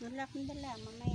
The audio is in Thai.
มันรับมันเป็นแหลมมาแม่